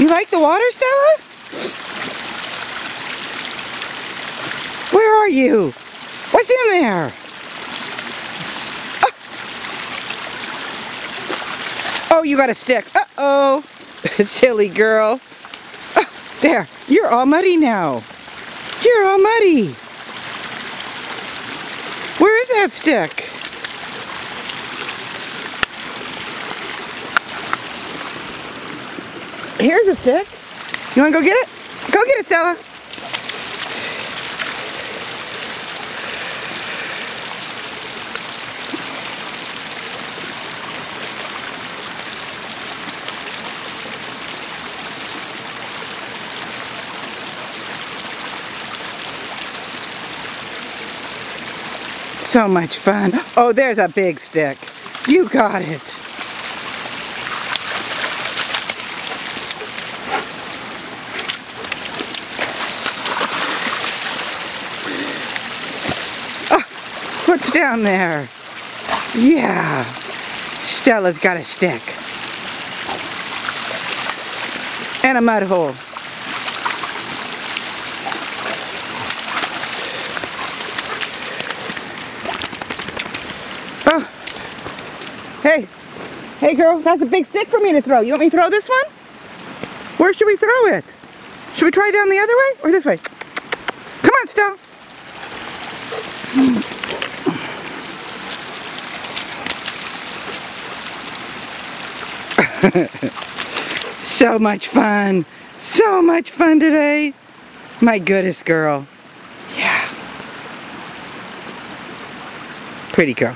You like the water, Stella? Where are you? What's in there? Ah. Oh, you got a stick. Uh-oh. Silly girl. Oh, there. You're all muddy now. You're all muddy. Where is that stick? Here's a stick. You want to go get it? Go get it, Stella. So much fun. Oh, there's a big stick. You got it. Oh, what's down there? Yeah. Stella's got a stick. And a mud hole. Oh. Hey. Hey girl, that's a big stick for me to throw. You want me to throw this one? Where should we throw it? Should we try down the other way or this way? Come on, Stella. so much fun. So much fun today. My goodness, girl. Yeah. Pretty girl.